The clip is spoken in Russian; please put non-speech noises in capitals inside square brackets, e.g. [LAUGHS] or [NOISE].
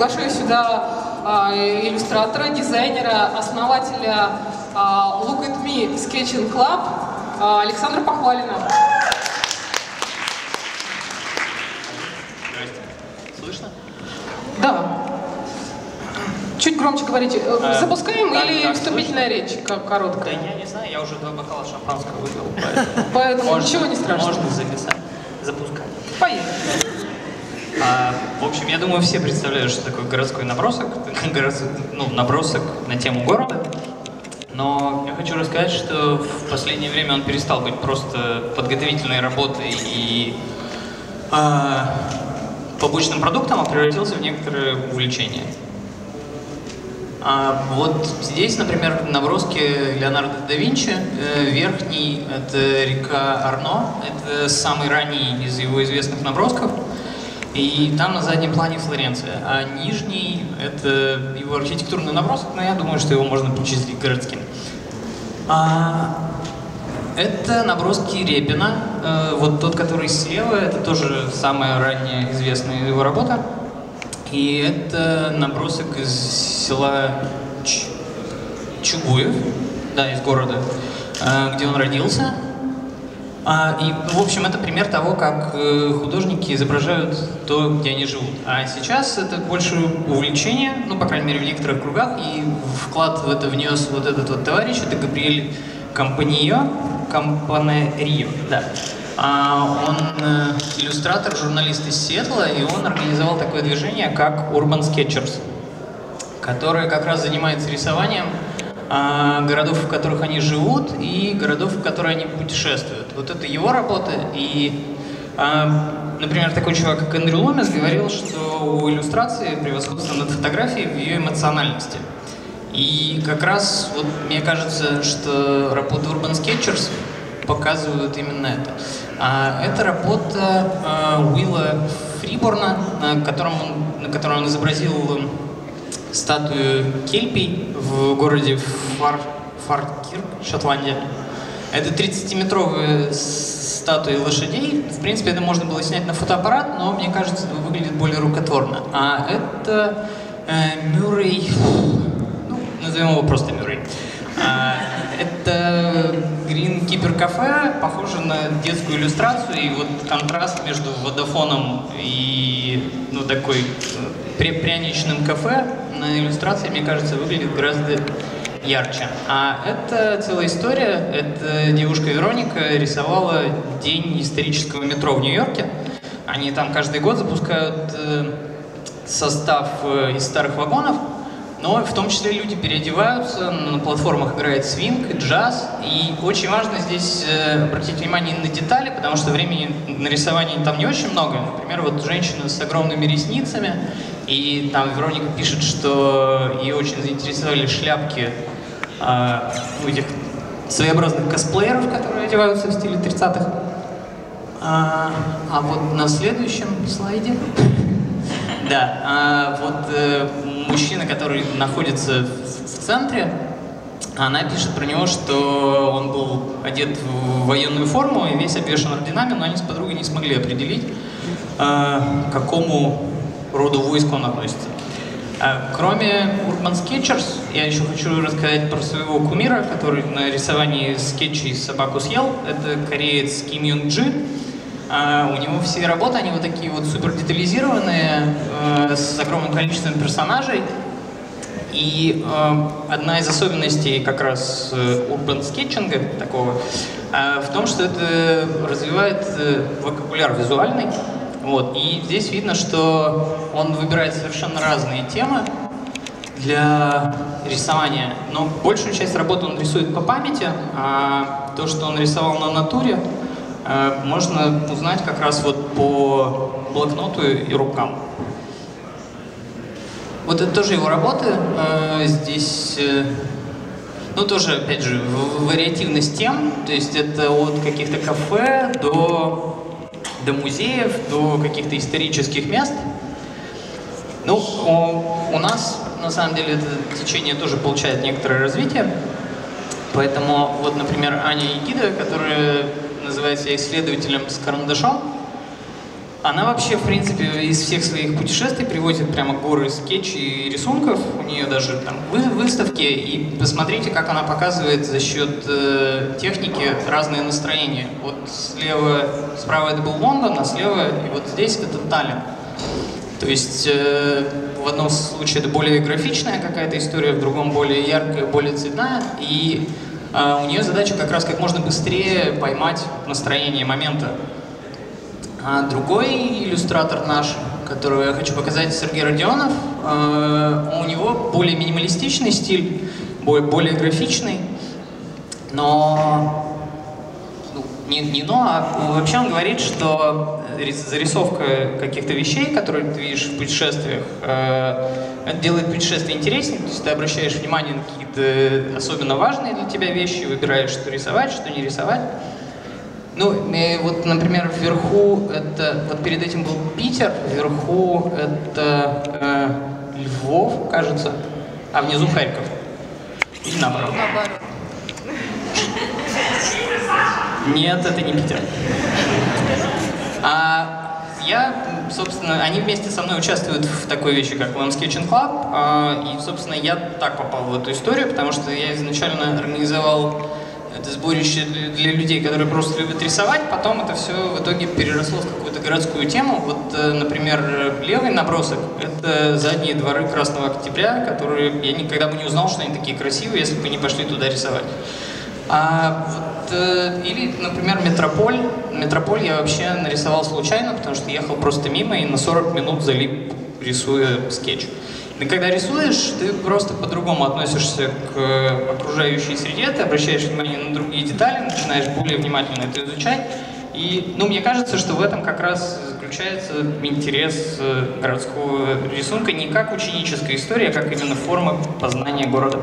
приглашаю сюда а, иллюстратора, дизайнера, основателя а, Look at Me Sketching Club а, Александра Похвалина. Слышно? Да. Чуть громче говорите. Э, А, Запускаем так, или так, вступительная речь ко- Да короткая? я не знаю, я уже два бокала шампанского выпил, поэтому... [LAUGHS] Поэтому можно- ничего не страшного. Можно записать, запускать. Поехали. А, в общем, я думаю, все представляют, что такое городской набросок, [LAUGHS] ну, набросок на тему города. Но я хочу рассказать, что в последнее время он перестал быть просто подготовительной работой и а, побочным продуктом, а превратился в некоторое увлечение. А вот здесь, например, наброски Леонардо да Винчи. Э, Верхний — это река Арно, это самый ранний из его известных набросков. И там на заднем плане Флоренция. А нижний — это его архитектурный набросок, но я думаю, что его можно причислить к городским. А, это наброски Репина. Э, Вот тот, который слева, это тоже самая ранняя известная его работа. И это набросок из села Ч- Чугуев, да, из города, э, где он родился. А, и, в общем, это пример того, как э, художники изображают то, где они живут. А сейчас это больше увлечение, ну, по крайней мере, в некоторых кругах, и вклад в это внес вот этот вот товарищ, это Габриэль Компанио, Компанерио, да. А, он э, иллюстратор, журналист из Сиэтла, и он организовал такое движение, как Urban Sketchers, которое как раз занимается рисованием городов, в которых они живут, и городов, в которые они путешествуют. Вот это его работа, и, а, например, такой чувак, как Эндрю Ломис, говорил, что у иллюстрации превосходство над фотографией в ее эмоциональности. И как раз, вот, мне кажется, что работы Urban Sketchers показывают именно это. А, это работа а, Уилла Фриборна, на котором он, на которой он изобразил статую Кельпий в городе Фар, Фаркирк, Шотландия. Это 30-метровые с- статуи лошадей. В принципе, это можно было снять на фотоаппарат, но мне кажется, это выглядит более рукотворно. А это э, Мюррей, ну, назовем его просто Мюррей. А, это Green Keeper кафе, похоже на детскую иллюстрацию, и вот контраст между водофоном и ну, такой э, пря- пряничным кафе на иллюстрации, мне кажется, выглядит гораздо ярче. А это целая история. Это девушка Вероника рисовала день исторического метро в Нью-Йорке. Они там каждый год запускают э, состав э, из старых вагонов, но в том числе люди переодеваются, на платформах играет свинг, джаз, и очень важно здесь э, обратить внимание на детали, потому что времени на рисование там не очень много. Например, вот женщина с огромными ресницами, и там Вероника пишет, что ее очень заинтересовали шляпки у этих своеобразных косплееров, которые одеваются в стиле 30-х. А, а вот на следующем слайде [LAUGHS] да, а вот э, мужчина, который находится в, центре, она пишет про него, что он был одет в военную форму и весь обвешан орденами, но они с подругой не смогли определить, э, к какому роду войск он относится. А, Кроме Urban Sketchers, я еще хочу рассказать про своего кумира, который на рисовании скетчей собаку съел. Это кореец Ким Юнг Джи. А, у него все работы, они вот такие вот супер детализированные, э, с огромным количеством персонажей. И э, одна из особенностей как раз э, урбан скетчинга такого э, в том, что это развивает э, вокабуляр визуальный. Вот. И здесь видно, что он выбирает совершенно разные темы для рисования. Но большую часть работы он рисует по памяти, а то, что он рисовал на натуре, э, можно узнать как раз вот по блокноту и рукам. Вот это тоже его работы. Э, Здесь, э, ну тоже, опять же, вариативность тем. То есть это от каких-то кафе до, до музеев, до каких-то исторических мест. Ну, у, у нас, на самом деле, это течение тоже получает некоторое развитие. Поэтому, вот, например, Аня Егида, которая называет себя исследователем с карандашом, Она вообще, в принципе, из всех своих путешествий приводит прямо горы скетчей и рисунков. У нее даже там вы, выставки. И посмотрите, как она показывает за счет э, техники разные настроения. Вот слева, справа это был Лондон, а слева и вот здесь это Таллин. То есть э, в одном случае это более графичная какая-то история, в другом более яркая, более цветная. И у нее задача как раз как можно быстрее поймать настроение момента. А другой иллюстратор наш, которого я хочу показать, Сергей Родионов, э, у него более минималистичный стиль, более графичный, но ну, не, не но, а вообще он говорит, что зарисовка каких-то вещей, которые ты видишь в путешествиях, э, это делает путешествие интереснее, то есть ты обращаешь внимание на какие-то особенно важные для тебя вещи, выбираешь, что рисовать, что не рисовать. Ну, вот, например, вверху это, вот перед этим был Питер, вверху это э, Львов, кажется, а внизу Харьков. Или наоборот. Наоборот. Нет, это не Питер. А я, собственно, они вместе со мной участвуют в такой вещи, как Lam Sketching Club, а, и, собственно, я так попал в эту историю, потому что я изначально организовал это сборище для людей, которые просто любят рисовать, потом это все в итоге переросло в какую-то городскую тему. Вот, э, например, левый набросок — это задние дворы Красного Октября, которые я никогда бы не узнал, что они такие красивые, если бы не пошли туда рисовать. А вот, э, или, например, Метрополь. Метрополь я вообще нарисовал случайно, потому что ехал просто мимо и на 40 минут залип, рисуя скетч. И когда рисуешь, ты просто по-другому относишься к э, окружающей среде, ты обращаешь внимание на другие детали, начинаешь более внимательно это изучать. И, ну, мне кажется, что в этом как раз заключается интерес э, городского рисунка не как ученическая история, а как именно форма познания города.